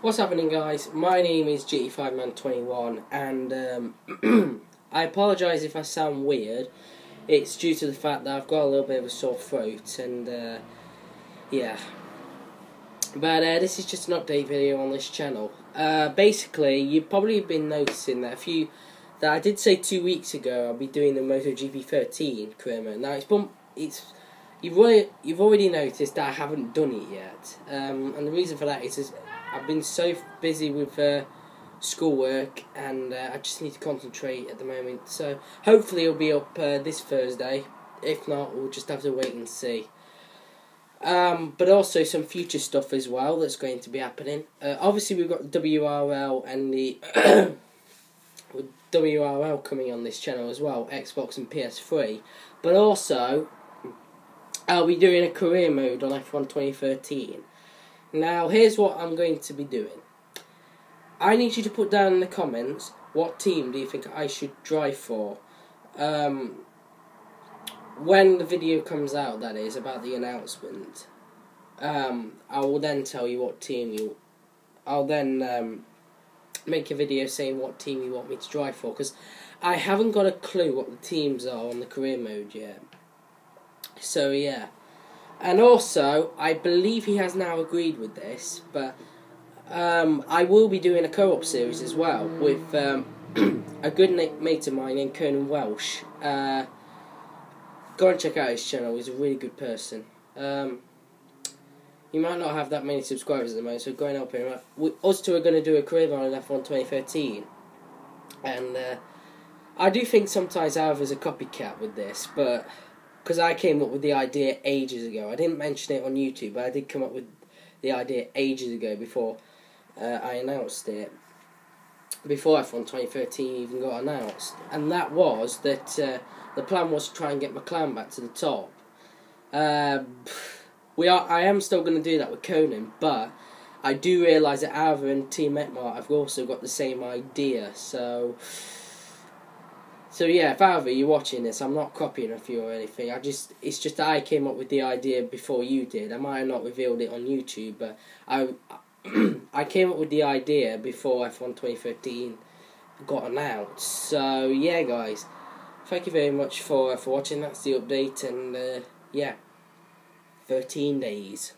What's happening, guys? My name is GT5Man21, and um, I apologise if I sound weird. It's due to the fact that I've got a little bit of a sore throat, and uh, yeah. But uh, this is just an update video on this channel. Uh, basically, you've probably been noticing that a few that I did say two weeks ago I'll be doing the MotoGP 13 career mode. Now it's bump, it's you've already you've already noticed that I haven't done it yet, um, and the reason for that is, is I've been so busy with uh, schoolwork and uh, I just need to concentrate at the moment. So hopefully it'll be up uh, this Thursday. If not, we'll just have to wait and see. Um, but also some future stuff as well that's going to be happening. Uh, obviously, we've got WRL and the WRL coming on this channel as well, Xbox and PS3. But also, I'll be doing a career mode on F1 2013. Now, here's what I'm going to be doing. I need you to put down in the comments what team do you think I should drive for. Um, when the video comes out, that is, about the announcement, um, I will then tell you what team you. I'll then um, make a video saying what team you want me to drive for, because I haven't got a clue what the teams are on the career mode yet. So, yeah. And also, I believe he has now agreed with this, but um, I will be doing a co-op series as well with um, a good mate of mine named Conan Welsh. Uh, go and check out his channel. He's a really good person. Um, he might not have that many subscribers at the moment, so go and help him. out. We, us two are going to do a career on F1 2013, and uh, I do think sometimes Aarava's a copycat with this, but because I came up with the idea ages ago. I didn't mention it on YouTube, but I did come up with the idea ages ago before uh, I announced it. Before F1 2013 even got announced, and that was that uh, the plan was to try and get McLaren back to the top. Um, we are. I am still going to do that with Conan, but I do realise that Aarava and Team Etmar have also got the same idea. So so yeah, if either you're watching this, I'm not copying of you or anything. I just it's just that I came up with the idea before you did. I might have not revealed it on YouTube, but I I came up with the idea before F1 2013 got announced. So yeah, guys, thank you very much for for watching. That's the update, and uh, yeah, 13 days.